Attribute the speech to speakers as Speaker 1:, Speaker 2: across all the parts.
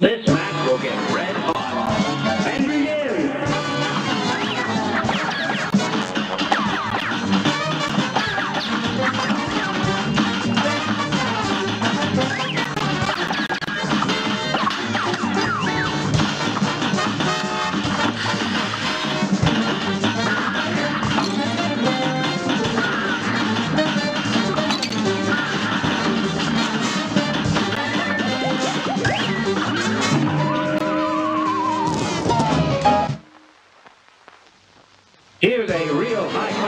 Speaker 1: This match will get red hot. Here's a real high-class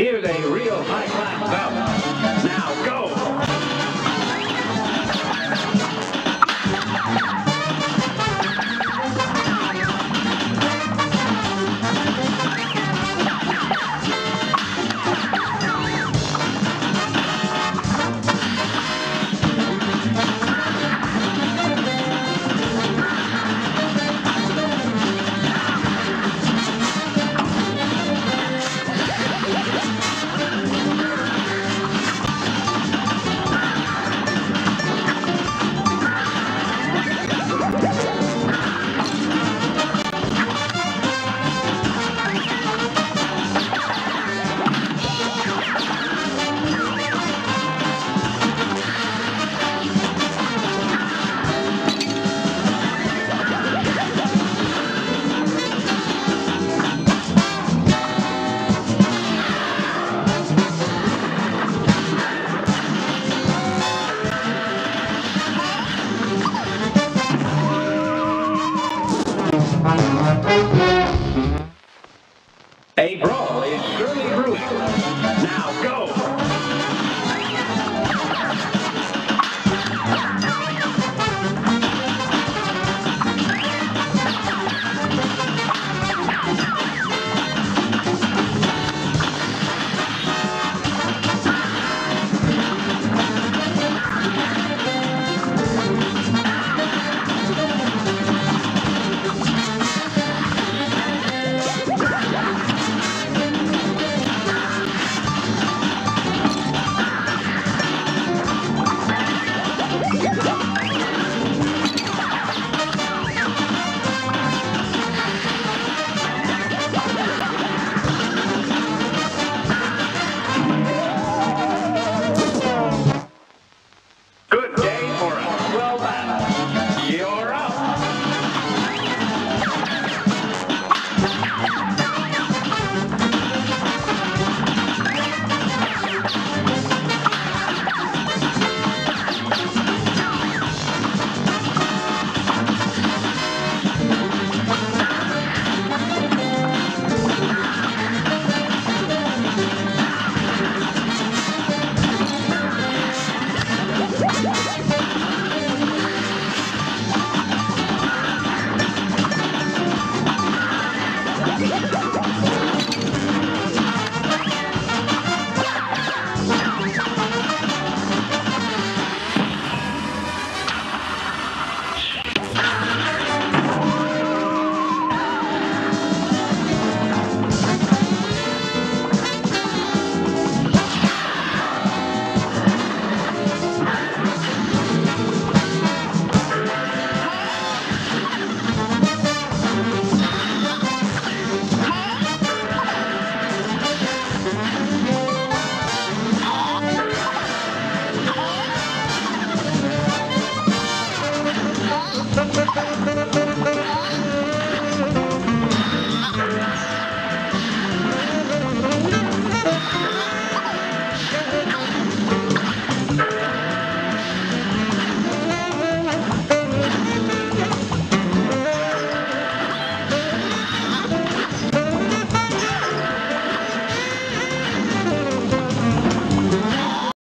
Speaker 1: Here's a real high A brawl is